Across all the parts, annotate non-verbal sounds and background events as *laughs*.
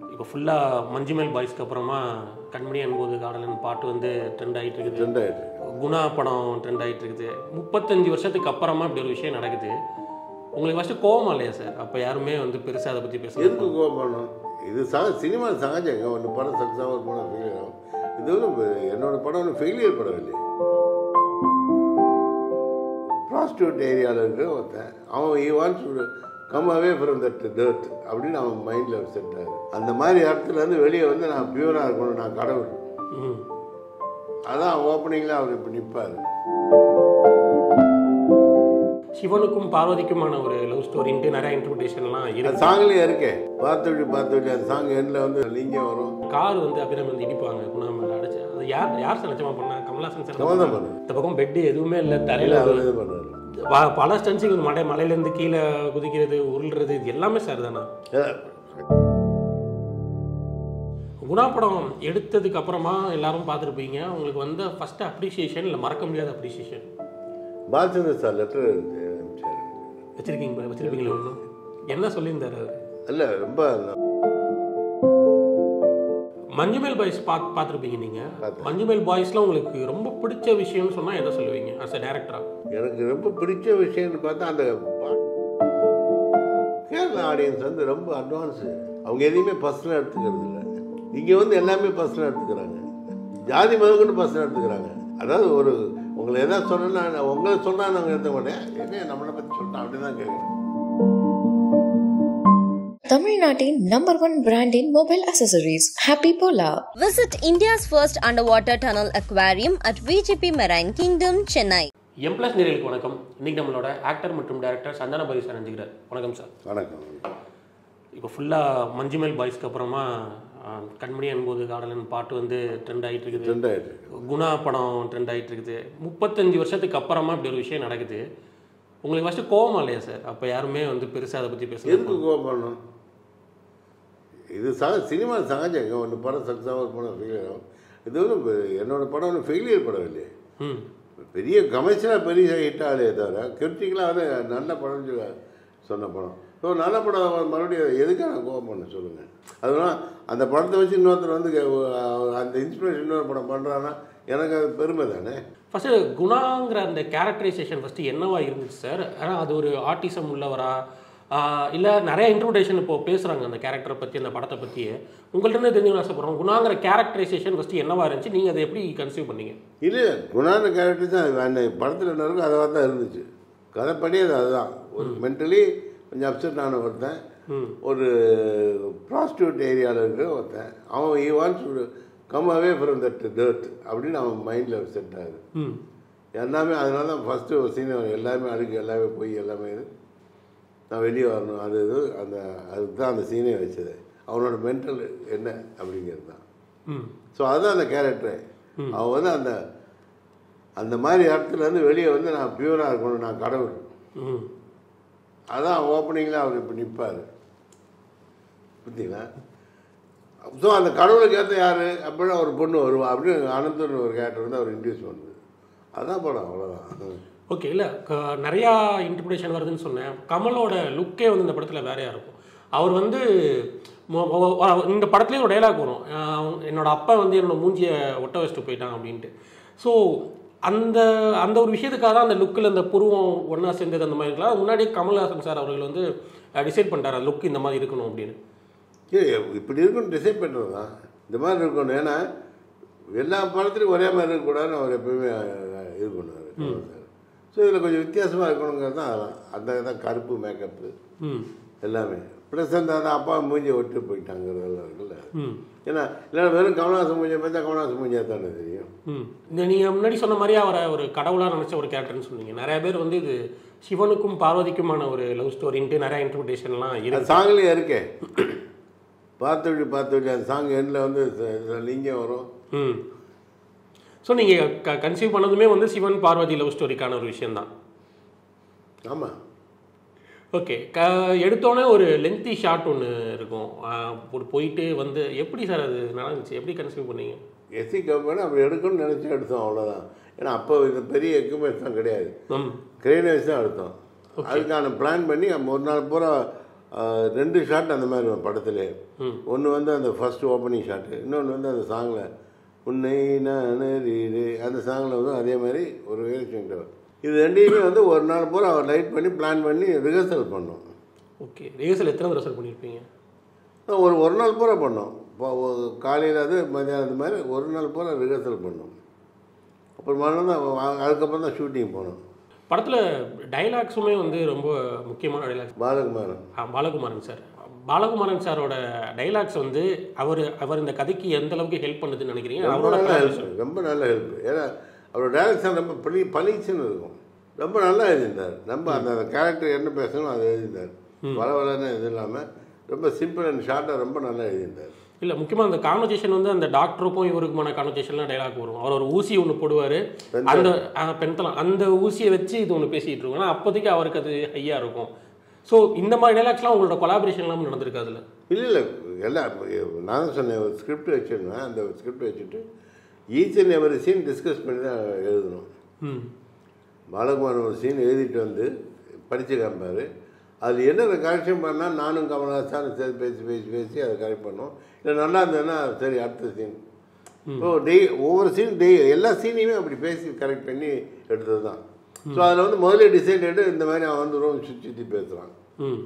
இப்போ ஃபுல்லாக மஞ்சுமேல் பாய்ஸ்க்கு அப்புறமா கண்மணி அன்போது காதலன் பாட்டு வந்து ட்ரெண்ட் ஆகிட்டு இருக்குது ட்ரெண்ட் ஆகிட்டு குணா படம் ட்ரெண்ட் ஆகிட்டு இருக்குது முப்பத்தஞ்சு வருஷத்துக்கு அப்புறமா இப்படி ஒரு விஷயம் நடக்குது. உங்களுக்கு ஃபஸ்ட்டு கோவமா இல்லையா சார் அப்போ யாருமே வந்து பெருசாக அதை பற்றி பேச எதுக்கு கோவம் பண்ணணும் இது சக சினிமா சகஜங்க ஒன்று படம் சக்ஸஸ் ஆகும் ஒரு படம் ஃபெயிலியர் ஆகும். இது வந்து என்னோட படம் ஒன்று ஃபெயிலியர் படம் இல்லை ப்ராஸ்டியூட் ஏரியாவில் இருக்கிற ஒருத்தன் அவன் he wants come away from that dirt அப்படின்னு அவன் மைண்டில் செட் ஆகுது அந்த மாதிரி இடத்துல இருந்து வெளியே வந்து நான் பியூராக இருக்கணும் நான் கடவுள். அதான் ஓப்பனிங்கில் அவர் இப்போ நிற்பார் சிவனுக்கும் பார்வதிக்குமான ஒரு லவ் ஸ்டோரின்ட்டு நிறைய இன்டர்பிரிட்டேஷன்லாம் இருக்கு. சாங்லேயே இருக்கே. பார்த்தொழி பார்த்தொழி அந்த சாங் எண்டில் வந்து லிங்கம் வரும். கார் வந்து அபிராமி வந்து இடிப்பாங்க குணா மேலே அடிச்சு. அது யார் யார் நிச்சயமா பண்ணா? கமலாசன் சார் பண்ணு? இந்த பக்கம் பெட்டு எதுவுமே இல்லை தலையில் இது பண்ணுவார் வ- பல ஸ்டன்ஸுக்கு மலை மலையிலேருந்து கீழே குதிக்கிறது உருள்றது இது எல்லாமே சார் தானே குணா படம் எடுத்ததுக்கு அப்புறமா எல்லாரும் பார்த்துருப்பீங்க. உங்களுக்கு வந்து ஃபர்ஸ்ட் அப்ரிசியேஷன் இல்லை மறக்க முடியாத அப்ரிசியேஷன் பாலச்சந்தர் சார் லெட்டர் வச்சிருக்கீங்க வச்சிருப்பீங்களா ஒன்றும் என்ன சொல்லியிருந்தாரு அவர்? இல்லை ரொம்ப மஞ்சுமேல் பாய்ஸ் பார்த்து பார்த்துருப்பீங்க நீங்கள். மஞ்சுமேல் பாய்ஸில் உங்களுக்கு ரொம்ப பிடிச்ச விஷயம்னு சொன்னால் என்ன சொல்லுவீங்க அஸ் அ டேரக்டரா எனக்கு ரொம்ப பிடிச்ச விஷயம்னு பார்த்தா அந்த கேரளா ஆடியன்ஸ் வந்து ரொம்ப அட்வான்ஸு அவங்க எதையுமே பர்சனலாக எடுத்துக்கிறது இல்லை. இங்கே வந்து எல்லாமே பர்சனலாக எடுத்துக்கிறாங்க. ஜாதி மதங்கன்னு பர்சனலாக எடுத்துக்கிறாங்க. அதாவது ஒரு உங்களை எதாவது சொன்னா உங்களை சொன்னால் நாங்கள் எடுத்த மாட்டேன் என்ன நம்மளை பற்றி சொன்னா? அப்படி தான் கேட்குறேன் தமிழ்நாட்டின் நம்பர் ஒன் பிராண்டின் மொபைல் அசசரிஸ் ஹாப்பி போலா Visit India's first underwater tunnel aquarium at VGP Marine Kingdom, Chennai. M plus நேர்களுக்கு வணக்கம். இன்னைக்கு நம்மளோட ஆக்டர் மற்றும் டேரக்டர் சந்தான பாய் சார் அஞ்சுக்கிறார் வணக்கம் சார் வணக்கம். இப்போ ஃபுல்லாக மஞ்சுமேல் பாய்ஸ்க்கு அப்புறமா கண்மணி அன்போது காதலன் பாட்டு வந்து ட்ரெண்ட் ஆகிட்டு இருக்குது ட்ரெண்ட் ஆகிட்டு குணா படம் ட்ரெண்ட் ஆகிட்டு இருக்குது முப்பத்தஞ்சு வருஷத்துக்கு அப்புறமா இப்படி ஒரு விஷயம் நடக்குது. உங்களுக்கு ஃபஸ்ட்டு கோவமா இல்லையா சார் அப்போ யாருமே வந்து பெருசாக அதை பற்றி பேச எதுக்கு கோவம் பண்ணணும் இது சக சினிமா சகஜங்க ஒன்று படம் சக்ஸஸ் ஆகும் ஒரு படம் ஃபெயிலியர் ஆகும். இது வந்து என்னோட படம் ஒன்று ஃபெயிலியர் படம் இல்லையே. ம். பெரிய கமர்ஷியலாக பெரிய ஹிட்டாலே தவிர கிரிட்டிக்கலாக வந்து நல்ல படம்னு சொல்ல சொன்ன படம். ஸோ நல்ல படம் மறுபடியும் எதுக்காக நான் கோவம் பண்ண சொல்லுங்கள் அதனால் அந்த படத்தை வச்சு இன்னொருத்தர் வந்து அந்த இன்ஸ்பிரேஷன் இன்னொரு படம் பண்ணுறான்னா எனக்கு அது பெருமை தானே? ஃபஸ்ட்டு குணாங்கிற அந்த கேரக்டரைசேஷன் ஃபஸ்ட்டு என்னவா இருந்துச்சு சார் ஆனால் அது ஒரு ஆர்டிசம் உள்ளவரா? இல்லை நிறைய இன்ட்ரோடேஷன் இப்போ பேசுகிறாங்க அந்த கேரக்டரை பற்றி அந்த படத்தை பற்றியே உங்கள்கிட்ட தெரிஞ்சுக்கணும் ஆசைப்படுறோம். குணாங்கிற கேரக்டரைசேஷன் ஃபஸ்ட்டு என்னவா இருந்துச்சு? நீங்கள் அதை எப்படி கன்சீவ் பண்ணீங்க? இல்லை குணான கேரக்டர் தான் அந்த படத்தில் என்ன இருக்கோ அதை தான் இருந்துச்சு. கதைப்படி அது அதுதான். ஒரு மென்டலி கொஞ்சம் அப்செட் ஆன ஒருத்தன். ஒரு ப்ராஸ்டியூட் ஏரியாவில் இருக்கிற ஒருத்தன். அவன் he wants come away from that dirt அப்படின்னு அவன் மைண்டில் செட் ஆகுது. எல்லாமே அதனால தான் ஃபஸ்ட்டு ஒரு சீன் எல்லாமே அழுக்கு எல்லாமே போய் எல்லாமே இது. நான் வெளியே வரணும். அது இது அந்த அதுக்கு தான் அந்த சீனே வச்சது. அவனோட மென்டல் என்ன அப்படிங்கிறது தான். ஸோ அதுதான் அந்த கேரக்டரு அவன் வந்து அந்த அந்த மாதிரி இடத்துல இருந்து வெளியே வந்து நான் பியூராக இருக்கணும் நான் கடவுள். ம். அதான் ஓப்பனிங்கில் அவர் இப்போ நிற்பார் பார்த்தீங்களா ஸோ அந்த கடவுளுக்கு ஏற்ற யார்? அப்படின்னா ஒரு பொண்ணு வருவா. அப்படின்னு அனந்தன் ஒரு கேரக்டர் வந்து அவர் இன்ட்ரடியூஸ் பண்ணுது. அதான் படம் அவ்வளோதான் ஓகே இல்லை நிறையா இன்டர்பிரேஷன் வருதுன்னு சொன்னேன். கமலோட லுக்கே வந்து இந்த படத்தில் வேறையாக இருக்கும்? அவர் வந்து இந்த படத்துலேயே ஒரு டைலாக் வரும். என்னோட அப்பா வந்து என்னோட மூஞ்சியை ஒட்ட வச்சுட்டு போயிட்டான் அப்படின்ட்டு. ஸோ அந்த அந்த ஒரு விஷயத்துக்காக தான் அந்த லுக்கில் அந்த புருவம் ஒன்றா சேர்ந்தது அந்த மாதிரி இருக்கலாம். முன்னாடியே கமல்ஹாசன் சார் அவர்கள் வந்து டிசைட் பண்ணிட்டார் லுக் இந்த மாதிரி இருக்கணும் அப்படின்னு. இப்படி இருக்குன்னு டிசைட் பண்ணுறது தான் இந்த மாதிரி இருக்கணும். ஏன்னா எல்லா படத்துலையும் ஒரே மாதிரி இருக்கக்கூடாதுன்னு அவர் எப்பயுமே இது பண்ணுவார். ஸோ இதில் கொஞ்சம் வித்தியாசமாக இருக்கணுங்கிறது தான் அதெல்லாம். அந்த தான் கருப்பு மேக்கப்பு எல்லாமே. ப்ளஸ் அந்த அந்த அப்பா மூஞ்சி ஒட்டு போயிட்டாங்கிறதெல்லாம் இருக்குல்ல. ஏன்னா இல்லை வெறும் கமலஹாசன் மூஞ்சியை பார்த்தா கமலஹாசன் மூஞ்சியாக தானே தெரியும். ம். இந்த நீங்கள் முன்னாடி சொன்ன மாதிரி அவரை ஒரு கடவுளாக நினச்ச ஒரு கேரக்டர்னு சொன்னீங்க. நிறைய பேர் வந்து இது சிவனுக்கும் பார்வதிக்குமான ஒரு லவ் ஸ்டோரின்ட்டு நிறைய இன்டர்பிரிட்டேஷன்லாம் இருக்கு. சாங்லேயே இருக்கே. பார்த்தொழி பார்த்தொழி அந்த சாங் எண்டில் வந்து லிங்கம் வரும். ம். ஸோ நீங்கள் க கன்சீவ் பண்ணதுமே வந்து சிவன் பார்வதி லவ் ஸ்டோரிக்கான ஒரு விஷயந்தான் ஆமாம் ஓகே க எடுத்தோடனே ஒரு லென்த்தி ஷாட் ஒன்று இருக்கும். ஒரு போயிட்டு வந்து எப்படி சார் அது நடந்துச்சு? எப்படி கன்சீவ் பண்ணீங்க? எஸ்சி கம்பெனி அப்படி எடுக்கணும்னு நினச்சி எடுத்தோம் அவ்வளோதான் ஏன்னா அப்போ இது பெரிய எக்யூப்மெண்ட்ஸ் தான் கிடையாது. வச்சு தான் எடுத்தோம். அதுக்கான பிளான் பண்ணி ஒரு நாள் பூரா ரெண்டு ஷாட் அந்த மாதிரி வரும் படத்திலே. ம். ஒன்று வந்து அந்த ஃபர்ஸ்ட் ஓப்பனிங் ஷாட்டு இன்னொன்று வந்து அந்த சாங்கில் உன்னை நான். அந்த சாங்கில் வந்து அதே மாதிரி ஒரு வரும் இது ரெண்டையுமே வந்து ஒரு நாள் பூரா அவர் லைட் பண்ணி பிளான் பண்ணி ரிஹர்சல் பண்ணோம். ஓகே ரிஹர்சல் எத்தனை ரிஹர்சல் பண்ணியிருப்பீங்க ஒரு ஒரு நாள் பூரா பண்ணோம். காலையில் அது மதியானம் அது மாதிரி ஒரு நாள் பூரா ரிஹர்சல் பண்ணோம். அப்புறம் மறுநாள் அதுக்கப்புறம் தான் ஷூட்டிங் போனோம். படத்தில் டைலாக்ஸுமே வந்து ரொம்ப முக்கியமான டைலாக்ஸ் பாலகுமாரன். பாலகுமாரன் சார். பாலகுமாரன் சாரோட டைலாக்ஸ் வந்து அவர் அவர் இந்த கதைக்கு எந்த அளவுக்கு ஹெல்ப் பண்ணுதுன்னு நினைக்கிறீங்க? ரொம்ப அவரோட. ஹெல்ப் ரொம்ப நல்ல ஹெல்ப் ஏன்னா அவரோட டேரக்ஷன் ரொம்ப பளி பளிச்சுன்னு இருக்கும். ரொம்ப நல்லா எழுதியிருந்தார். நம்ம அந்த கேரக்டர் என்ன பேசணும் அதை எழுதியிருந்தார். வள வளன்னு இது இல்லாமல் ரொம்ப சிம்பிள் அண்ட் ஷார்ட்டாக ரொம்ப நல்லா எழுதியிருந்தார். இல்லை முக்கியமாக அந்த கான்வர்சேஷன் வந்து அந்த டாக்டருக்கும் இவருக்குமான கான்வர்சேஷன்லாம் டைலாக் வரும். அவர் ஒரு ஊசி ஒன்று போடுவார். அந்த பெண்தலம் அந்த ஊசியை வச்சு இது ஒன்று பேசிகிட்டு இருக்கோம். ஆனால் அப்போதைக்கு அவருக்கு அது ஹையாக இருக்கும். ஸோ இந்த மாதிரி டைலாக்ஸ்லாம் உங்களோட கொலாபரேஷன்லாம் நடந்திருக்கு அதில்? இல்லை இல்லை. எல்லாம் நான் சொன்னேன் ஒரு ஸ்கிரிப்ட் வச்சுருந்தேன் அந்த ஸ்கிரிப்ட் வச்சுட்டு each and every scene discuss பண்ணி தான் எழுதணும். ம். பாலகுமாரன் ஒரு சீன் எழுதிட்டு வந்து படித்து காமிப்பார். அது என்னென்ன கரெக்ஷன் பண்ணால் நானும் கமலஹாசனும் சேர்த்து பேசி பேசி பேசி அதை கரெக்ட் பண்ணோம் இல்லை நல்லா இருந்ததுன்னா சரி அடுத்த சீன் இப்போ டெய் ஒவ்வொரு சீன் டெய் எல்லா சீனையுமே அப்படி பேசி கரெக்ட் பண்ணி எடுத்தது தான் ஸோ அதில் வந்து முதல்ல டிசைட் எடுத்து இந்த மாதிரி அவன் வந்து ரொம்ப சுற்றி பேசுகிறான் ம்.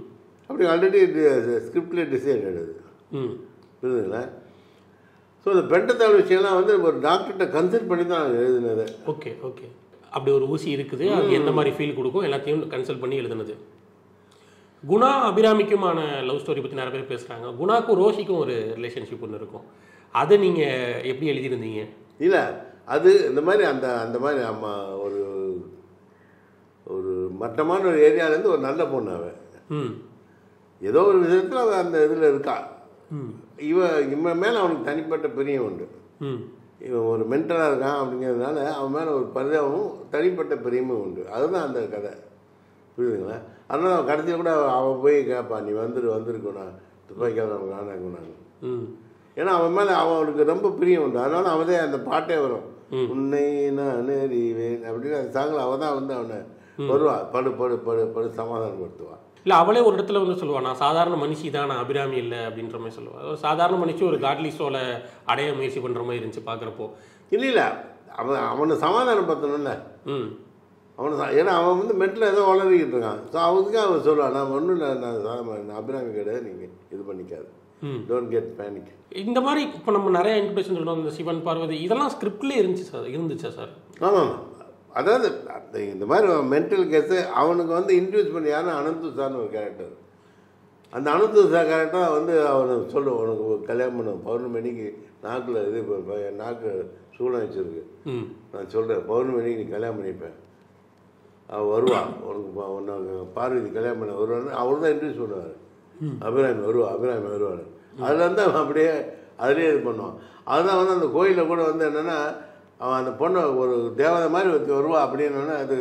அப்படி ஆல்ரெடி ஸ்கிரிப்ட்லேயே டிசைட் ம். புரியுதுங்களா? ஸோ இந்த பெண்டத்தாள் விஷயம்லாம் வந்து ஒரு டாக்டர்கிட்ட கன்சல்ட் பண்ணி தான் எழுதினது. Okay okay. அப்படி ஒரு ஊசி இருக்குது அது எந்த மாதிரி ஃபீல் கொடுக்கும் எல்லாத்தையும் கன்சல்ட் பண்ணி எழுதுனது. குணா அபிராமிக்குமான லவ் ஸ்டோரி பற்றி நிறைய பேர் பேசுகிறாங்க குணாக்கும் ரோஷிக்கும் ஒரு ரிலேஷன்ஷிப் ஒன்று இருக்கும். அதை நீங்கள் எப்படி எழுதியிருந்தீங்க? இல்லை அது இந்த மாதிரி அந்த அந்த மாதிரி ஒரு ஒரு மட்டமான ஒரு ஏரியாவிலேருந்து ஒரு நல்ல பொண்ணு அவன் ம். ஏதோ ஒரு விதத்தில் அவன் அந்த இதில் இருக்கா. இவ இவன் மேலே அவனுக்கு தனிப்பட்ட பிரியம் உண்டு. ம். இவன் ஒரு மென்டலாக இருக்கான் அப்படிங்கிறதுனால அவன் மேலே ஒரு பரிதாபமும் தனிப்பட்ட பிரியமும் உண்டு. அதுதான் அந்த கதை. புரியுதுங்களா? அதனால் அவன் கடைசியில் கூட அவ- அவன் போய் கேட்பான் நீ வந்துரு வந்திருக்கணா துப்பாக்கியால் ஆனாக்குனாங்க ம். ஏன்னா அவன் மேலே அவனுக்கு ரொம்ப பிரியம் உண்டு. அதனால அவனே அந்த பாட்டே வரும். உன்னை நான் அறிவேன் அப்படின்னு அந்த சாங்கில் அவன் தான் வந்து அவனை வருவா படு படு படு படு சமாதானப்படுத்துவான் இல்லை அவளே ஒரு இடத்துல வந்து சொல்லுவா நான் சாதாரண மனுஷி தான் நான் அபிராமி இல்லை அப்படின்ற மாதிரி சொல்லுவா. அதாவது சாதாரண மனுஷி ஒரு காட்லி சோலை அடைய முயற்சி பண்ணுற மாதிரி இருந்துச்சு பார்க்குறப்போ இல்லை இல்லை. அவன் அவனை சமாதானப்படுத்தணும்ல. ம். அவனை ஏன்னா அவன் வந்து மெட்டில் ஏதோ வளரிக்கிட்டு இருக்கான். ஸோ அவனுக்கு அவன் சொல்லுவான் நான் ஒன்றும் இல்லை நான் அபிராமி கிடையாது நீங்கள் இது பண்ணிக்காது. ம். டோன்ட் கெட் பேனிக் இந்த மாதிரி இப்போ நம்ம நிறைய இன்ட்ரடக்ஷன் சொல்கிறோம் இந்த சிவன் பார்வதி இதெல்லாம் ஸ்கிரிப்ட்லேயே இருந்துச்சு சார் இருந்துச்சா சார் ஆமாம். அதாவது அந்த இந்த மாதிரி மென்டல் கேஸு அவனுக்கு வந்து இன்ட்ரடியூஸ் பண்ணி யாருன்னா அனந்து சார்னு ஒரு கேரக்டர் அந்த அனந்து சார் கேரக்டர் வந்து அவனை சொல்லுவான் உனக்கு கல்யாணம் பண்ணும் பௌர்ணமிக்கு நாக்கில் இது நாக்கு சூளம் வச்சிருக்கு நான் சொல்கிறேன் பௌர்ணமிக்கு நீ கல்யாணம் பண்ணிப்பேன். அவள் வருவா உனக்கு உன்னை பார்வதி கல்யாணம் பண்ண வருவான்னு அவர் தான் இன்ட்ரடியூஸ் பண்ணுவார் அபிராமி வருவா அபிராமி வருவார். அதில் வந்து அவன் அப்படியே அதிலே இது பண்ணுவான். அதுதான் வந்து அந்த கோயிலில் கூட வந்து என்னென்னா அவன் அந்த பொண்ணை ஒரு தேவதை மாதிரி வருவா அப்படின்னா அது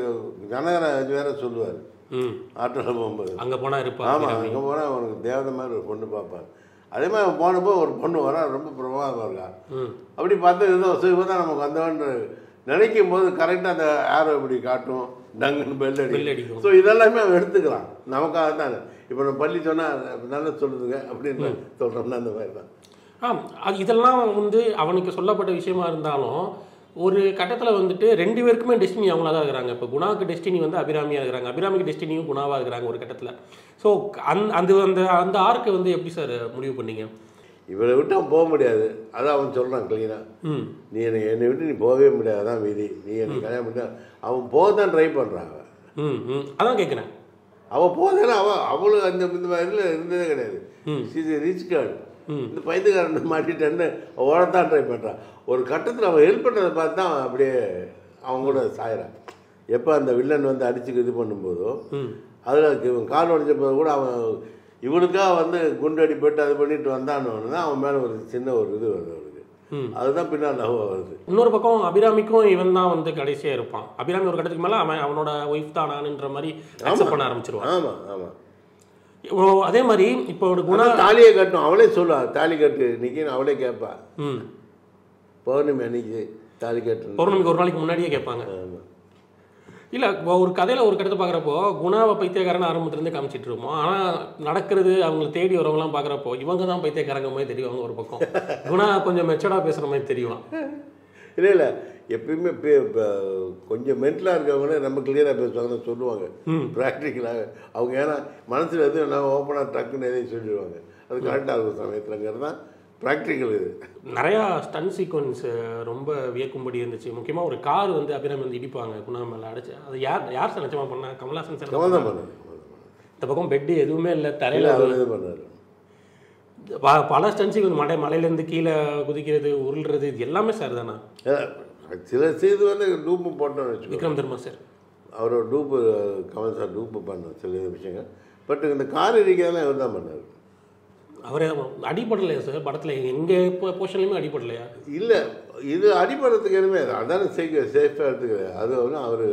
ஜனகராஜ் வேற சொல்லுவார். ம். ஆட்டோவில் போகும்போது. அங்கே போனால் இருப்பா ஆமாம் அங்கே போனால் அவனுக்கு தேவதை மாதிரி ஒரு பொண்ணு பார்ப்பார். அதே மாதிரி அவன் போனப்போ ஒரு பொண்ணு வரா ரொம்ப பிரமாதமாக இருக்கா. அப்படி பார்த்து ஏதோ சிவ தான் நமக்கு வந்தவன் நினைக்கும் போது கரெக்டாக அந்த ஆரோ இப்படி காட்டும் டங்குன்னு பெல் அடிக்கும். ஸோ இதெல்லாமே அவன் எடுத்துக்கிறான். நமக்காக தான். இப்போ நம்ம பள்ளி சொன்னால் நல்லா சொல்லுதுங்க அப்படின்னு சொல்கிறோம்னா அந்த மாதிரி தான். ஆ அது இதெல்லாம் வந்து அவனுக்கு சொல்லப்பட்ட விஷயமா இருந்தாலும் ஒரு கட்டத்தில் வந்துட்டு ரெண்டு பேருக்குமே டெஸ்டினி அவங்களா தான் இருக்கிறாங்க. இப்போ குணாவுக்கு டெஸ்டினி வந்து அபிராமியாக இருக்கிறாங்க. அபிராமிக்கு டெஸ்டினியும் குணாவாக இருக்கிறாங்க ஒரு கட்டத்தில். ஸோ அந் அந்த அந்த அந்த ஆர்க்கை வந்து எப்படி சார் முடிவு பண்ணீங்க? இவளை விட்டு அவன் போக முடியாது. அதான் அவன் சொல்கிறான் க்ளீனாக நீ என்னை என்னை விட்டு நீ போகவே முடியாது. அதான் விதி. நீ என்னை கல்யாணம் பண்ணி அவன் போக தான் ட்ரை பண்ணுறான் அவன் அதான் கேட்குறேன் அவள் போதேன்னா அவள் அவளும் அந்த இந்த மாதிரில இருந்ததே கிடையாது. ரிச் கார்டு இந்த பைத்துக்காரன் மாட்டிட்டேன்னு ஓடத்தான் ட்ரை பண்ணுறான் ஒரு கட்டத்தில் அவன் ஹெல்ப் பண்ணுறதை பார்த்து தான் அப்படியே அவன் கூட சாயிறான். எப்போ அந்த வில்லன் வந்து அடிச்சு இது பண்ணும்போதோ அதில் இவன் கால் உடைஞ்ச போது கூட அவன் இவனுக்காக வந்து குண்டு அடிப்பட்டு அது பண்ணிட்டு வந்தான்னு தான் அவன் மேலே ஒரு சின்ன ஒரு இது வருது அவனுக்கு. அதுதான் பின்னால் லவ் வருது இன்னொரு பக்கம் அபிராமிக்கும் இவன் தான் வந்து கடைசியாக இருப்பான். அபிராமி ஒரு கட்டத்துக்கு மேலே அவன் அவனோட ஒய்ஃப் தான் நானுன்ற மாதிரி பண்ண ஆரம்பிச்சிருவான். ஆமாம் ஆமாம் அதே மாதிரி இப்போ ஒரு குணா தாலியை கட்டும் அவளே சொல்லுவா தாலி கட்டு. இன்னைக்குன்னு அவளே கேட்பா ம். பௌர்ணமி அன்னைக்கு தாலி கட்டு பௌர்ணமிக்கு ஒரு நாளைக்கு முன்னாடியே கேட்பாங்க. இல்லை ஒரு கதையில் ஒரு கட்டத்தை பார்க்குறப்போ குணாவை பைத்தியக்காரன் ஆரம்பத்துலேருந்து காமிச்சிட்டு இருப்போம். ஆனால் நடக்கிறது அவங்களை தேடி வரவங்களாம் பார்க்குறப்போ இவங்க தான் பைத்தியக்காரங்க மாதிரி தெரியும் ஒரு பக்கம். குணா கொஞ்சம் மெச்சடாக பேசுகிற மாதிரி தெரியும். இல்லை இல்லை. எப்பயுமே கொஞ்சம் மென்டலாக இருக்கவங்க நம்ம கிளியராக பேசுவாங்கன்னு சொல்லுவாங்க. ப்ராக்டிக்கலாக அவங்க ஏன்னா மனசில் எது நான் ஓப்பனாக டக்குன்னு எதையும் சொல்லிடுவாங்க. அது கரெக்டாக இருக்கும் சமயத்துலங்கிறது தான் ப்ராக்டிக்கல் இது. நிறையா ஸ்டன் சீக்வன்ஸ் ரொம்ப வியக்கும்படி இருந்துச்சு. முக்கியமாக ஒரு கார் வந்து அபிராமி வந்து இடிப்பாங்க குணா மேலே அடிச்சு. அது யார் யார் சார் நிச்சயமாக பண்ணா? கமலாசன் சார் இந்த பக்கம் பெட்டு எதுவுமே இல்லை தரையில் அவர் இது பண்ணார். பல ஸ்டன் சீக்வன்ஸ் மலை மலையிலேருந்து கீழே குதிக்கிறது உருள்றது இது எல்லாமே சார் தானா? சில செய்து வந்து டூப்பு போட்டோம்னு வச்சுக்கோ விக்ரம் தர்மா சார் அவரோட டூப்பு கமல் சார் டூப்பு பண்ண சில விஷயங்கள். பட் இந்த கார் இடிக்கிறதெல்லாம் இவர் தான் பண்ணார். அவரே அடிபடலையா சார் படத்தில் எங்கள் போர்ஷன்லையுமே அடிபடலையா? இல்லை இது அடிபடுறதுக்கு எதுவுமே. அதானே சேஃப் சேஃபாக எடுத்துக்கிறார். அது வந்து அவர்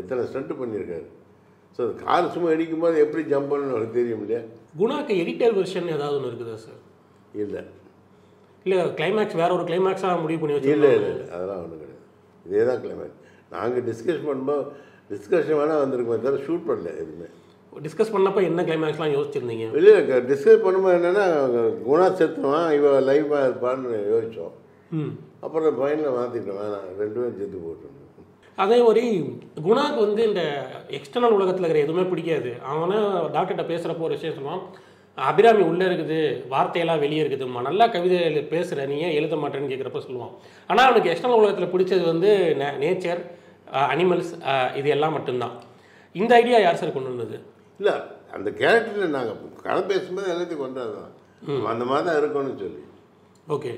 எத்தனை ஸ்டண்ட்டு பண்ணியிருக்காரு. ஸோ கார் சும்மா அடிக்கும்போது எப்படி ஜம்ப் பண்ணணும்னு அவருக்கு தெரியும் இல்லையா? குணாக்கு எடிட்டர் வெர்ஷன் ஏதாவது ஒன்று இருக்குதா சார் இல்லை. இல்லை கிளைமேக்ஸ் வேற ஒரு கிளைமேக்ஸாக முடிவு பண்ணி இல்லை வச்சு இல்லை இல்லை அதெல்லாம் ஒன்றும் கிடையாது. இதே தான் கிளைமேக்ஸ் நாங்கள் டிஸ்கஸ் பண்ணும்போது டிஸ்கஷன் வேணால் வந்திருக்கோமே. தவிர ஷூட் பண்ணல எதுவுமே. டிஸ்கஸ் பண்ணப்போ என்ன கிளைமேக்ஸ்லாம் யோசிச்சிருந்தீங்க? வெளியில் டிஸ்கஸ் பண்ணும்போது என்னென்னா குணா செத்துவான் இவ லைஃபாக இருப்பான்னு யோசித்தோம் அப்புறம் ஃபைனலில் மாற்றிட்டோம் வேணாம் ரெண்டு பேரும் செத்து போட்டோம். அதே மாதிரி குணாக்கு வந்து இந்த எக்ஸ்டர்னல் உலகத்தில் இருக்கிற எதுவுமே பிடிக்காது. அவனா டாக்டர்கிட்ட பேசுகிறப்போ ஒரு விஷயம் சொல்லுவான் அபிராமி உள்ளே இருக்குது வார்த்தையெல்லாம் வெளியே இருக்குதும்மா. நல்லா கவிதை பேசுற நீ ஏன் எழுத மாட்டேன்னு கேட்குறப்ப சொல்லுவான். ஆனால் அவனுக்கு எக்ஸ்டர்னல் உலகத்தில் பிடிச்சது வந்து நேச்சர் அனிமல்ஸ் இது எல்லாம் மட்டும்தான். இந்த ஐடியா யார் சார் கொண்டு வந்தது? இல்லை அந்த கேரக்டரில் நாங்கள் கதை பேசும்போது எல்லாத்தையும் கொண்டாது தான் அந்த மாதிரி தான் இருக்கணும்னு சொல்லி. ஓகே.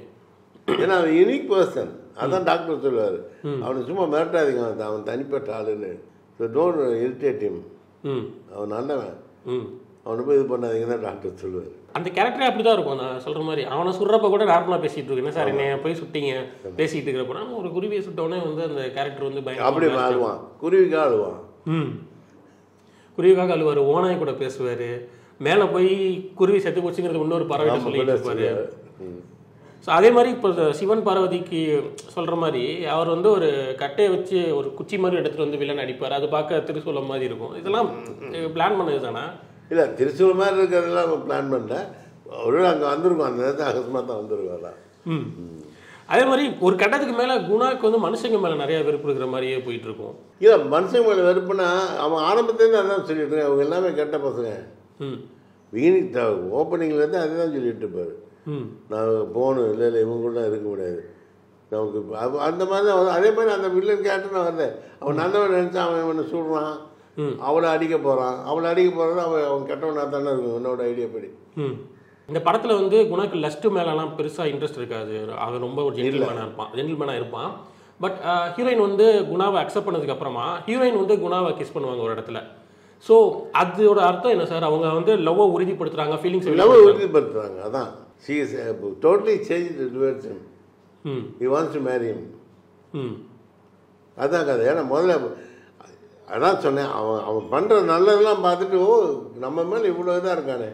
ஏன்னா அவன் யூனிக் பர்சன் அதான் டாக்டர் சொல்லுவார். அவனை சும்மா மிரட்டாதீங்க அவன் அவன் தனிப்பட்ட ஆளுன்னு. So don't irritate him. ம். அவன் நல்லவன். ம். அவனை போய் இது பண்ணாதீங்கன்னு தான் டாக்டர் சொல்லுவார். அந்த கேரக்டரே அப்படி தான் இருக்கும். நான் சொல்கிற மாதிரி அவனை சுடுறப்ப கூட நார்மலாக பேசிகிட்டு இருக்கு. என்ன சார் என்னை போய் சுட்டிங்க? பேசிகிட்டு இருக்கிறப்ப நான் ஒரு குருவியை சுட்டோடனே வந்து அந்த கேரக்டர் வந்து அப்படி பயங்கரமா ஆடுவான் குருவிக்கா ஆடுவான் ம். குருவிக்காக அழுவார். ஓனாய் கூட பேசுவார். மேலே போய் குருவி செத்து போச்சுங்கிறது இன்னொரு பறவைகிட்ட சொல்லிட்டு இருப்பாரு. ஸோ அதே மாதிரி இப்போ சிவன் பார்வதிக்கு சொல்கிற மாதிரி அவர் வந்து ஒரு கட்டையை வச்சு ஒரு குச்சி மாதிரி எடுத்துகிட்டு வந்து வில்லன் அடிப்பார். அது பார்க்க திருசூலம் மாதிரி இருக்கும். இதெல்லாம் பிளான் பண்ணது தானே? இல்லை திருச்சூர் மாதிரி இருக்கிறதெல்லாம் பிளான் பண்ணல. ஒரு அங்கே வந்திருக்கும். அந்த நேரத்தில் அகஸ்மாத் தான் வந்திருக்கும் அதான். ம். அதே மாதிரி ஒரு கட்டத்துக்கு மேலே குணாக்கு வந்து மனுஷங்க மேலே நிறைய வெறுப்பு இருக்கிற மாதிரியே போயிட்டு இருக்கும் இல்லை மனுஷன் மேலே வெறுப்புனா அவன் ஆரம்பத்துலேருந்து அதான் சொல்லிட்டு இருக்கான். அவங்க எல்லாமே கெட்ட பசங்க. ம். பிகினிங் ஓப்பனிங்லேருந்து அதுதான் சொல்லிட்டு இருப்பாரு. நான் போகணும். இல்லை இல்லை இவங்க கூட இருக்க முடியாது. நமக்கு அந்த மாதிரி தான். அதே மாதிரி அந்த வில்லன் கேட்டு நான் வரல. அவன் நல்லவன் நினச்சா அவன் இவனை சுடுறான். அவளை அடிக்க போகிறான் அவளை அடிக்க போகிறது அவன் அவன் கெட்டவனாக தானே இருக்கும். என்னோட ஐடியா படி. ம். இந்த படத்தில் வந்து குணாக்கு லஸ்ட்டு மேலெல்லாம் பெருசாக இன்ட்ரெஸ்ட் இருக்காது. அவன் ரொம்ப ஒரு ஜென்டில்மேனாக இருப்பான். ஜென்டில்மேனாக இருப்பான். பட் ஹீரோயின் வந்து குணாவை அக்செப்ட் பண்ணதுக்கு அப்புறமா ஹீரோயின் வந்து குணாவை கிஸ் பண்ணுவாங்க ஒரு இடத்துல. ஸோ அதோட அர்த்தம் என்ன சார் அவங்க வந்து லவ்வை உறுதிப்படுத்துறாங்க ஃபீலிங்ஸ் லவ் உறுதிப்படுத்துறாங்க. அதான். She is totally change towards him ம் he wants to marry him. ம் அதான் கதை. ஏன்னா முதல்ல அதான் சொன்னேன். அவன் அவன் பண்ணுற நல்லதெல்லாம் பார்த்துட்டு ஓ நம்ம மேலே இவ்வளோ இதாக இருக்கானே.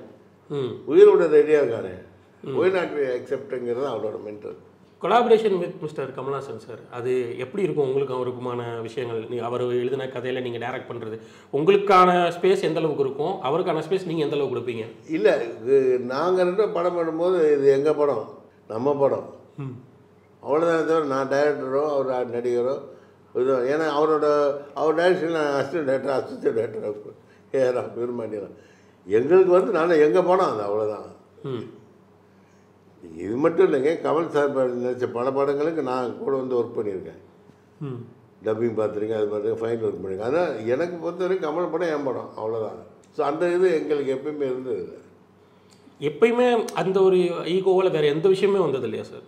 ம் உயிரோட ரெடியாக இருக்கானே. ஒய் நாட் அக்செப்டுங்கிறது அவளோட mental collaboration with mister Kamal Haasan sir அது எப்படி இருக்கும்? உங்களுக்கு அவருக்குமான விஷயங்கள். நீ அவர் எழுதின கதையில் நீங்கள் டைரக்ட் பண்ணுறது உங்களுக்கான ஸ்பேஸ் எந்த அளவுக்கு இருக்கும்? அவருக்கான ஸ்பேஸ் நீங்கள் எந்த அளவுக்கு கொடுப்பீங்க? இல்லை நாங்கள் ரெண்டும் படம் பண்ணும்போது இது எங்கள் படம்? நம்ம படம். ம். அவ்வளோதானே தவிர நான் டைரக்டரோ அவர் நடிகரோ இது ஏன்னா அவரோட அவர் direction assistant director assistant director A R பெருமாண்டியெல்லாம் எங்களுக்கு வந்து நான் எங்கள் படம் அது அவ்வளோதான் ம். இது மட்டும் இல்லைங்க கமல் சார் நடிச்ச பல படங்களுக்கு நான் கூட வந்து ஒர்க் பண்ணியிருக்கேன். டப்பிங் பார்த்துருக்கேன் அது பார்த்துருக்கேன் ஃபைன் ஒர்க் பண்ணியிருக்கேன். அதான் எனக்கு பொறுத்த வரைக்கும் கமல் படம் என் படம் அவ்வளோதான் ஸோ அந்த இது எங்களுக்கு எப்பயுமே இருந்தது இல்லை. எப்பயுமே அந்த ஒரு ஈகோவில் வேறு எந்த விஷயமே வந்தது இல்லையா சார்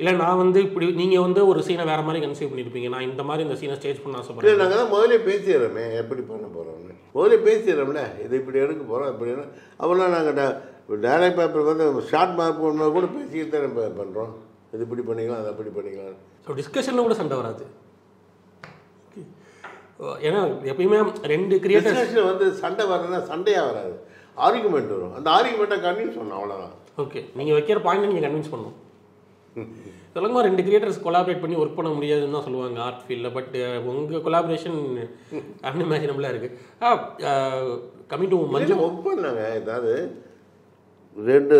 இல்லை நான் வந்து இப்படி நீங்கள் வந்து ஒரு சீனை வேறு மாதிரி கன்சீவ் பண்ணியிருப்பீங்க நான் இந்த மாதிரி இந்த சீனை ஸ்டேஜ் பண்ண இல்லை ஆசைப்படுறேன் நாங்கள் தான் முதல்ல பேசிடுறோமே எப்படி பண்ண போகிறோம்னு முதல்ல பேசிடுறோம்ல இது இப்படி எடுக்க போகிறோம் இப்படி அப்போல்லாம் நாங்கள் டேரக்ட் பேப்பர் வந்து ஷார்ட் மார்க் பண்ண கூட பேசிக்கிட்டு தானே பண்ணுறோம் இது இப்படி பண்ணிக்கலாம் அது அப்படி பண்ணிக்கலாம். ஸோ டிஸ்கஷனில் கூட சண்டை வராது. ஏன்னா எப்பயுமே ரெண்டு கிரியேட்டர்ஸ் டிஸ்கஷன் வந்து சண்டை வரதுன்னா சண்டையாக வராது. ஆர்குமெண்ட் வரும். அந்த ஆர்குமெண்ட்டை கன்வின்ஸ் பண்ணணும் அவ்வளோதான் ஓகே நீங்கள் வைக்கிற பாயிண்ட் நீங்கள் கன்வின்ஸ் பண்ணணும். *laughs* சொல்லுங்கம்மா ரெண்டு கிரியேட்டர்ஸ் கொலாபரேட் பண்ணி ஒர்க் பண்ண முடியாதுன்னு தான் சொல்லுவாங்க ஆர்ட் ஃபீல்டில் பட் உங்கள் கொலாபரேஷன் அன்இமேஜினபிளாக இருக்குது ah coming to Manju work பண்ணாங்க ஏதாவது ரெண்டு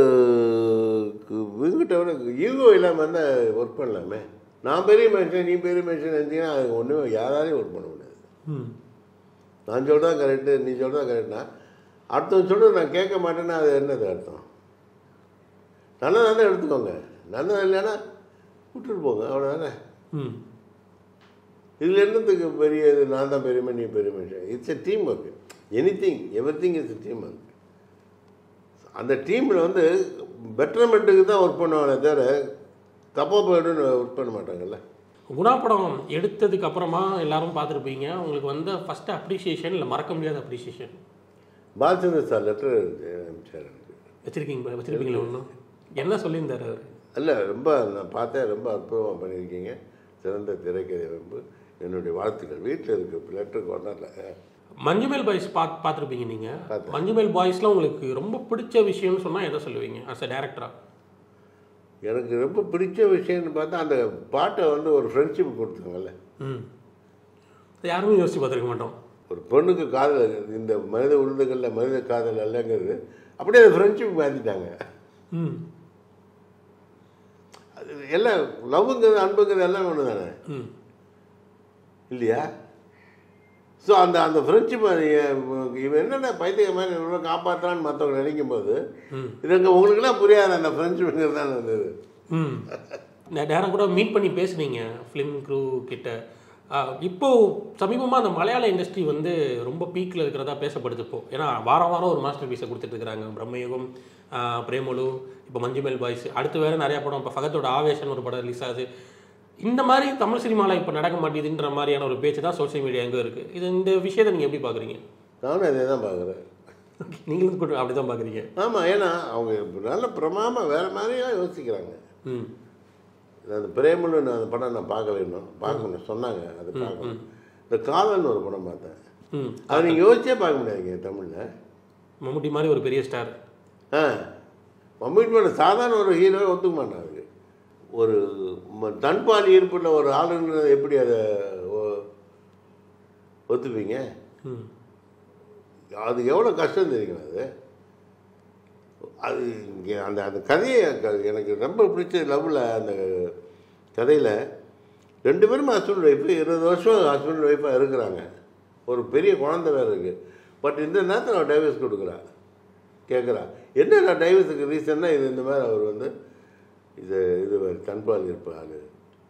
இவங்கிட்ட விட ஈகோ இல்லாமல் இருந்தால் ஒர்க் பண்ணலாமே. நான் பெரிய மனுஷன் நீ பெரிய மனுஷன் நினச்சிங்கன்னா அது ஒன்றும் யாராலையும் ஒர்க் பண்ண முடியாது. நான் சொல்கிறதா கரெக்டு நீ சொல்கிறதா கரெக்ட்னா அடுத்தவன் சொல்கிறது நான் கேட்க மாட்டேன்னா அது என்னது அர்த்தம்? நல்லதாக தான் எடுத்துக்கோங்க. நல்லது இல்லைன்னா விட்டுட்டு போங்க அவ்வளோதானே இதில் என்னத்துக்கு பெரிய இது? நான் தான் பெரிய மனுஷன், நீ பெரிய மனுஷன். It's a team work any thing every thing is team work அந்த டீமில் வந்து பெட்டர்மெண்ட்டுக்கு தான் ஒர்க் பண்ணுவாங்களே தவிர தப்பாக போய்டுன்னு ஒர்க் பண்ண மாட்டாங்கல்ல? குணா படம் எடுத்ததுக்கு அப்புறமா எல்லாரும் பார்த்துருப்பீங்க. உங்களுக்கு வந்த ஃபர்ஸ்ட் அப்ரிசியேஷன் இல்லை மறக்க முடியாத அப்ரிசியேஷன் பாலச்சந்திர சார் லெட்டர் அனுப்பிச்சார் வச்சிருக்கீங்க வச்சிருப்பீங்களா ஒன்றும் என்ன சொல்லியிருந்தாரு அவர்? இல்லை ரொம்ப நான் பார்த்தேன் ரொம்ப அற்புதமாக பண்ணியிருக்கீங்க. சிறந்த திரைக்கதை ரொம்ப என்னுடைய வாழ்த்துக்கள். வீட்டில் இருக்கு லெட்டர் கொண்டாடல மஞ்சுமேல் பாய்ஸ் பார்த்து பார்த்துருப்பீங்க நீங்கள். மஞ்சுமேல் பாய்ஸில் உங்களுக்கு ரொம்ப பிடிச்ச விஷயம்னு சொன்னால் எதை சொல்லுவீங்க? அஸ் அ டேரக்டரா எனக்கு ரொம்ப பிடிச்ச விஷயம்னு பார்த்தா அந்த பாட்டை வந்து ஒரு ஃப்ரெண்ட்ஷிப் கொடுத்தாங்கல்ல ம். யாருமே யோசிச்சு பார்த்துருக்க மாட்டோம். ஒரு பொண்ணுக்கு காதல் இந்த மனித உருதுகளில் மனித காதல் அல்லங்கிறது அப்படியே அந்த ஃப்ரெண்ட்ஷிப் மாற்றிட்டாங்க ம். அது எல்லாம் லவ்ங்கிறது அன்புங்கிறது எல்லாம் ஒன்று தானே இல்லையா? ஸோ அந்த அந்த ஃப்ரெண்ட்ஷிப் இவன் என்னென்ன பைத்திய மாதிரி இவ்வளோ காப்பாற்றுறான்னு மற்றவங்க நினைக்கும் போது ம். இதுங்க உங்களுக்குலாம் புரியாது அந்த ஃப்ரெண்ட்ஷிப்புங்கிறது தான் இருந்தது ம். நேரம் கூட மீட் பண்ணி பேசுனீங்க ஃபிலிம் க்ரூ கிட்ட. ஆ, இப்போ சமீபமாக அந்த மலையாள இண்டஸ்ட்ரி வந்து ரொம்ப பீக்கில் இருக்கிறதா பேசப்படுது இப்போ ஏன்னா வாரம் வாரம் ஒரு மாஸ்டர் பீஸை கொடுத்துட்டு இருக்கிறாங்க. பிரம்மயுகம் பிரேமலு இப்போ மஞ்சுமேல் பாய்ஸ் அடுத்து வேறு நிறையா படம். இப்போ ஃபகத்தோட ஆவேசன் ஒரு படம் ரிலீஸ் ஆகுது. இந்த மாதிரி தமிழ் சினிமாவில் இப்போ நடக்க மாட்டேதுன்ற மாதிரியான ஒரு பேச்சு தான் சோஷியல் மீடியா எங்கே இருக்குது இது இந்த விஷயத்தை நீங்கள் எப்படி பார்க்குறீங்க நானும் அதே தான் பார்க்குறேன் நீங்களும் கூட அப்படி தான் பார்க்குறீங்க ஆமாம் ஏன்னா அவங்க நல்ல பிரமாமல் வேறு மாதிரியாக யோசிக்கிறாங்க. ம். அந்த பிரேமலு நான் அந்த படம் நான் பார்க்கல இன்னும். பார்க்கணும் சொன்னாங்க அது பார்க்கணும். இந்த காதல்னு ஒரு படம் பார்த்தேன். அதை நீங்கள் யோசிச்சே பார்க்க முடியாதுங்க தமிழில். மம்முட்டி மாதிரி ஒரு பெரிய ஸ்டார் ஆ. மம்மிட் பண்ண சாதாரண ஒரு ஹீரோவை ஒத்துக்க மாட்டாங்க ஒரு தன்பால் ஈர்ப்புள்ள ஒரு ஆளுன்னு எப்படி அதை ஒத்துப்பீங்க? அது எவ்வளோ கஷ்டம் தெரியுங்களா அது? அது இங்கே அந்த அந்த கதையை எனக்கு ரொம்ப பிடிச்ச லவ்வில் அந்த கதையில் ரெண்டு பேரும் ஹஸ்பண்ட் ஒய்ஃபு இருபது வருஷம் ஹஸ்பண்ட் ஒய்ஃபாக இருக்கிறாங்க. ஒரு பெரிய குழந்தை வேறு இருக்குது பட் இந்த நேரத்தில் அவன் டைவர்ஸ் கொடுக்குறா. கேட்குறா என்ன டைவர்ஸுக்கு ரீசன்னா இது இந்த மாதிரி அவர் வந்து இது இது தன்பால் இருப்பாள்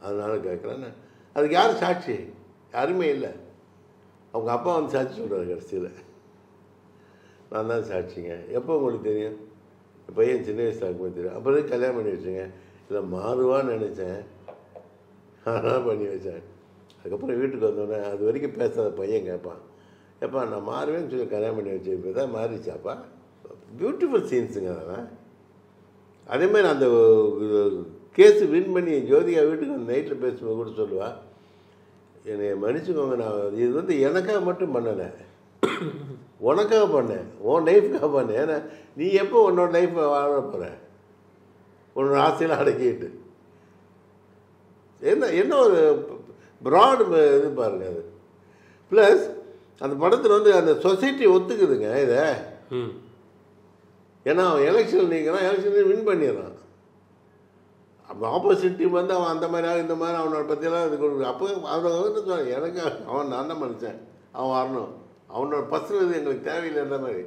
அதனால கேட்குறேன்னு அதுக்கு யார் சாட்சி? யாருமே இல்லை. அவங்க அப்பா வந்து சாட்சி சொல்கிறார் கடைசியில். நான் தான் சாட்சிங்க. எப்போ உங்களுக்கு தெரியும்? என் பையன் சின்ன வயசில் இருக்கும்போது தெரியும். அப்புறம் கல்யாணம் பண்ணி வச்சுங்க. இல்லை மாறுவான்னு நினச்சேன். அதனால் பண்ணி வச்சேன். அதுக்கப்புறம் வீட்டுக்கு வந்தோடனே அது வரைக்கும் பேசாத பையன் கேட்பான் எப்பா நான் மாறுவேன்னு சொல்லி கல்யாணம் பண்ணி வச்சேன். இப்போ தான் மாறிச்சாப்பா? பியூட்டிஃபுல் சீன்ஸுங்க அதெல்லாம். அதே மாதிரி அந்த கேஸு வின் பண்ணி ஜோதிகா வீட்டுக்கு வந்து நைட்டில் பேசும்போது கூட சொல்லுவாள் என்னை மன்னிச்சுக்கோங்க நான் இது வந்து எனக்காக மட்டும் பண்ணலை. உனக்காக பண்ணேன். உன் லைஃப்க்காக பண்ணேன். ஏன்னா நீ எப்போ உன்னோட லைஃப்பை வாழ போகிற உன்னோட ஆசையெல்லாம் அடக்கிட்டு என்ன என்ன ஒரு ப்ராடு இது பாருங்க அது. ப்ளஸ் அந்த படத்தில் வந்து அந்த சொசைட்டி ஒத்துக்குதுங்க இதை. ஏன்னா அவன் எலெக்ஷன் நீங்கிறான் எலெக்ஷன் வின் பண்ணிடுறான் அப்போ ஆப்போசிட் டீம் வந்து அவன் அந்த மாதிரி இந்த மாதிரி அவனோட பற்றியெல்லாம் இது கொடுக்குறான் அப்போ அவனை வந்து சொன்னான்? எனக்கு அவன் நான் தான் மனுஷன். அவன் வரணும். அவனோட பர்சனல் இது எங்களுக்கு தேவையில்லைன்ற மாதிரி.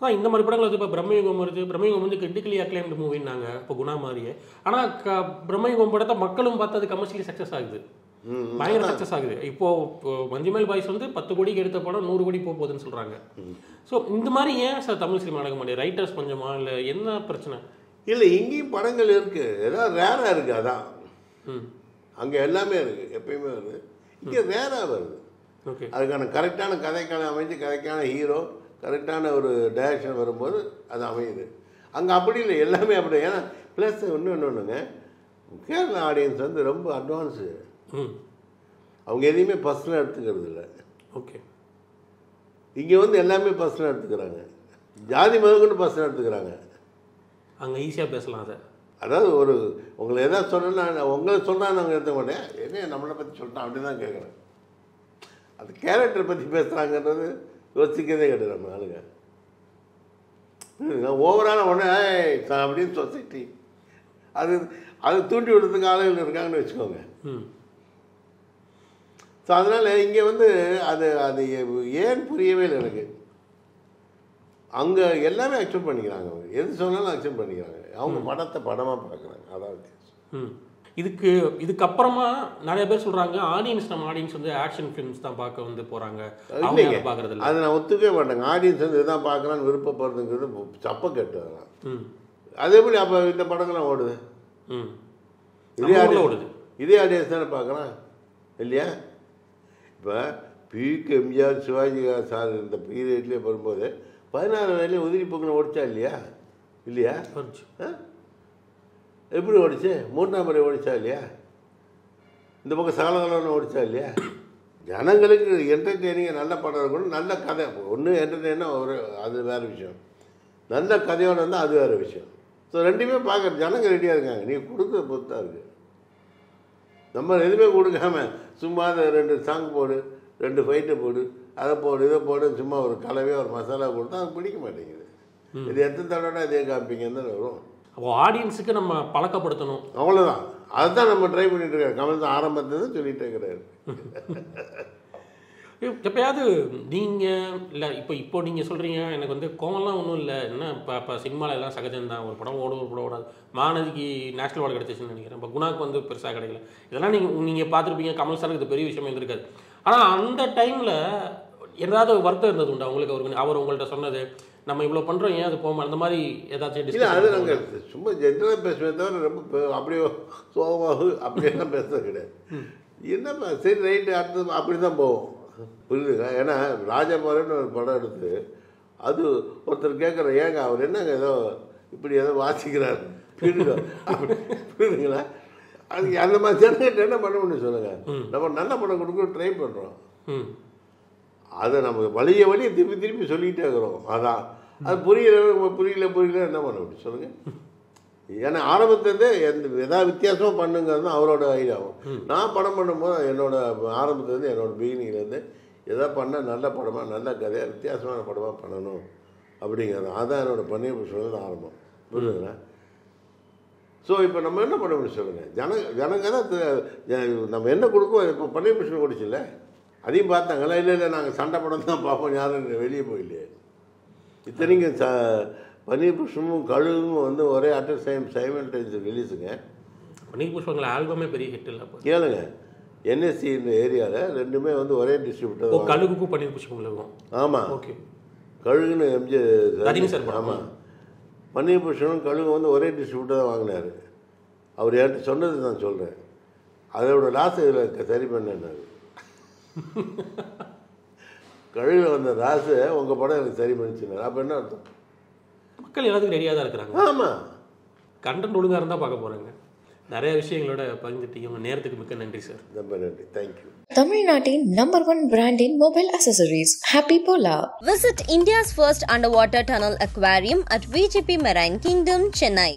ஆனால் இந்த மாதிரி படங்கள் வந்து இப்போ பிரம்மயுகம் வருது. பிரம்மயுகம் வந்து கிரிட்டிக்கலி அக்ளைம்டு மூவின்னாங்க இப்போ குணா மாதிரியே ஆனால் க பிரம்மயுகம் படத்தை மக்களும் பார்த்து அது கமர்ஷியலி சக்ஸஸ் ஆகுது. பயங்கர சக்ஸஸ் ஆகுது. இப்போ மஞ்சுமேல் பாய்ஸ் வந்து பத்து கோடிக்கு எடுத்த படம் நூறு கோடி போக போகுதுன்னு சொல்கிறாங்க ஸோ இந்த மாதிரி ஏன் சார் தமிழ் சினிமா நடக்க மாட்டேங்குது? ரைட்டர்ஸ் கொஞ்சமா இல்லை என்ன பிரச்சனை? இல்லை இங்கேயும் படங்கள் இருக்குது ஏதாவது ரேராக இருக்குது அதான். ம். அங்கே எல்லாமே இருக்குது எப்பயுமே வருது இங்கே ரேராக வருது. ஓகே. அதுக்கான கரெக்டான கதைக்கான அமைஞ்சு கரெக்டான ஹீரோ கரெக்டான ஒரு டைரக்ஷன் வரும்போது அது அமையுது. அங்கே அப்படி இல்லை எல்லாமே அப்படி. ஏன்னா ப்ளஸ் இன்னும் ஒன்றுங்க கேரளா ஆடியன்ஸ் வந்து ரொம்ப அட்வான்ஸு அவங்க எதையுமே பர்சனலாக எடுத்துக்கிறது இல்லை. ஓகே. இங்கே வந்து எல்லாமே பர்சனலாக எடுத்துக்கிறாங்க. ஜாதி முதற்கொண்டு பர்சனலாக எடுத்துக்கிறாங்க. அங்கே ஈஸியாக பேசலாம் அதை. அதாவது ஒரு உங்களை எதாவது சொன்னா உங்களை சொன்னா நாங்கள் எடுத்த மாட்டேன். என்ன நம்மளை பற்றி சொல்லிட்டோம் அப்படி தான் கேட்குறேன் அந்த கேரக்டரை பற்றி பேசுகிறாங்கன்றது யோசிக்கதே கிடையாது நம்ம ஆளுங்க. ஓவரான உடனே "ஏய், க- அப்படின்னு சொசைட்டி. அது அது தூண்டி விடுறதுக்கு ஆளுகள் இருக்காங்கன்னு வச்சுக்கோங்க. ம். ஸோ அதனால் இங்கே வந்து அது அது ஏன் புரியவே இல்லை எனக்கு? அங்கே எல்லாமே அக்செப்ட் பண்ணிக்கிறாங்க அவங்க. எது சொன்னாலும் அக்செப்ட் பண்ணிக்கிறாங்க. அவங்க படத்தை படமாக பார்க்குறாங்க. அதான் வித்தியாசம். ம். இதுக்கு இதுக்கப்புறமா நிறைய பேர் சொல்றாங்க ஆடியன்ஸ் நம்ம ஆடியன்ஸ் வந்து ஆக்ஷன் ஃபிலிம்ஸ் தான் பார்க்க வந்து போறாங்க. அவங்க பார்க்கறது இல்லை. அதை நான் ஒத்துக்கவே மாட்டேங்க. ஆடியன்ஸ் வந்து இதுதான் பார்க்கலான்னு விருப்பப்படுறதுங்கிறது சப்ப கெட்டு அதெல்லாம் ம். அதே எப்படி அப்போ இந்த படங்கள்லாம் ஓடுது. ம். இதே ஆடியன்ஸ் ஓடுது. இதே ஆடியன்ஸ் தானே பார்க்குறான்? இல்லையா? இப்போ பிக்கு எம்ஜிஆர் சிவாஜி சார் இந்த பீரியட்லேயே வரும்போது பதினாறு வயதுலேயே உதிரி பொங்கல் ஓடிச்சா இல்லையா? இல்லையா? எப்படி ஓடிச்சு? மூன்றாம் முறை ஓடிச்சா இல்லையா? இந்த பக்கம் சாலகாலம் ஓடிச்சா இல்லையா? ஜனங்களுக்கு என்டர்டெய்னிங் நல்ல படம் இருக்கணும் நல்ல கதை. ஒன்று என்டர்டெயினா ஒரு அது வேறு விஷயம். நல்ல கதையோட இருந்தால் அது வேறு விஷயம். ஸோ ரெண்டுமே பார்க்குற ஜனங்க ரெடியாக இருக்காங்க. நீ கொடுக்குற பொறுத்தா இருக்குது நம்ம எதுவுமே கொடுக்காம சும்மா அந்த ரெண்டு சாங் போடு ரெண்டு ஃபைட்டை போடு அதை போடு இதை போடு சும்மா ஒரு கலவையாக ஒரு மசாலா கொடுத்தா அது பிடிக்க மாட்டேங்குது. இது எத்தனை தடவை இதே காமிப்பீங்கன்னு தான் வரும். அப்போ ஆடியன்ஸுக்கு நம்ம பழக்கப்படுத்தணும். அவ்வளோதான் அதுதான் நம்ம ட்ரை பண்ணிட்டு இருக்கோம் கமல் தான் ஆரம்பத்துல சொல்லிட்டே இருக்கிறாரு. *laughs* எப்பயாவது நீங்கள் இல்லை இப்போ இப்போ நீங்கள் சொல்கிறீங்க எனக்கு வந்து கோவம்லாம் ஒன்றும் இல்லை. என்ன இப்போ இப்போ சினிமாவில் எல்லாம் சகஜம் தான் ஒரு படம் ஓடும் ஒரு படம் ஓடாது. மாநதிக்கு நேஷனல் அவார்டு கிடச்சிச்சுன்னு நினைக்கிறேன். இப்போ குணாக்கு வந்து பெருசாக கிடைக்கல. இதெல்லாம் நீங்கள் நீங்கள் பார்த்துருப்பீங்க. கமல் சாருக்கு இது பெரிய விஷயம் இருந்திருக்காது. ஆனால் அந்த டைமில் ஏதாவது வருத்தம் இருந்தது உண்டு? அவங்களுக்கு அவர் அவர் உங்கள்கிட்ட சொன்னது நம்ம இவ்வளோ பண்ணுறோம் ஏன் அது போகாம அந்த மாதிரி ஏதாச்சும் அது நாங்கள் சும்மா ஜென்ரலாக பேசுவே தவிர ரொம்ப அப்படியே சோகமாக அப்படியெல்லாம் பேசுறது கிடையாது. என்னப்பா சரி ரைட்டு அடுத்தது அப்படி தான் போவோம். புரியுதுங்க ஏன்னா ராஜபாரன்னு ஒரு படம் எடுத்து அது ஒருத்தர் கேட்குற ஏங்க அவர் என்னங்க ஏதோ இப்படி ஏதோ வாசிக்கிறார்? புரியுதுங்களா? அதுக்கு அந்த மாதிரி ஜனங்கிட்ட என்ன பண்ண முடியும் சொல்லுங்கள் நம்ம நல்ல படம் கொடுக்க ட்ரை பண்ணுறோம் ம். அதை நம்ம வழிய வழிய திருப்பி திருப்பி சொல்லிக்கிட்டே இருக்கிறோம். அதான். அது புரியல புரியல புரியல என்ன பண்ண முடியும் சொல்லுங்கள் ஏன்னா ஆரம்பத்துலேருந்தே எந்த ஏதாவது வித்தியாசமாக பண்ணுங்கிறது அவரோட ஐடியாவும் நான் படம் பண்ணும்போது என்னோட ஆரம்பத்துலேருந்து என்னோட பிகினிங்லேருந்து எதாவது பண்ண நல்ல படமாக நல்ல கதையாக வித்தியாசமான படமாக பண்ணணும் அப்படிங்கிறது அதான் என்னோட பன்னீர் புஷ்பம் ஆரம்பம். புரியுதுங்களா ஸோ இப்போ நம்ம என்ன பண்ண முடியும் சொல்லுங்கள் ஜன ஜனங்க தான் நம்ம என்ன கொடுக்கோம் இப்போ பன்னீர் புஷ்பம் கொடுச்சுல்ல அதையும் பார்த்தாங்களா? இல்லை இல்லை நாங்கள் சண்டை படம் தான் பார்ப்போம். யாரும் வெளியே போயிலையே இத்தனைக்கும் ச பன்னீர் புஷ்பமும் கழுகும் வந்து ஒரே அட் சேம் சைமல்டைன்ஸ் ரிலீஸுங்க பன்னீர் புஷ்பங்கள் ஆல்பமே பெரிய ஹிட் இல்லை கேளுங்க. என்எஸ்சி இந்த ஏரியாவில் ரெண்டுமே வந்து ஒரே டிஸ்ட்ரிபியூட்டர் கழுகுக்கும் பன்னீர் புஷ்பங்கள் இருக்கும். ஆமாம் ஓகே. கழுகுன்னு எம்ஜி. ஆமாம் பன்னீர் புஷ்பனும் கழுகு வந்து ஒரே டிஸ்ட்ரிபியூட்டர் தான் வாங்கினார். அவர் என்கிட்ட சொன்னது நான் சொல்கிறேன் அதோட லாஸ் இதில் சரி பண்ணேன்னாரு. *laughs* கழுகுல வந்த ராசு உங்கள் படம் எனக்கு சரி பண்ணிச்சுனாரு அப்போ என்ன அர்த்தம்? மக்கள் எல்லாத்துக்கும் ரெடியாக தான் இருக்கிறாங்க. ஆமாம் கண்டென்ட் ஒழுங்காக இருந்தால் பார்க்க போகிறாங்க நிறைய விஷயங்களோட பகிர்ந்துட்டீங்க நேரத்துக்கு மிக்க நன்றி சார் ரொம்ப நன்றி. தேங்க்யூ தமிழ்நாட்டின் நம்பர் ஒன் பிராண்டின் மொபைல் அசசரிஸ் ஹாப்பி போலா Visit India's first underwater tunnel aquarium at VGP Marine Kingdom, Chennai.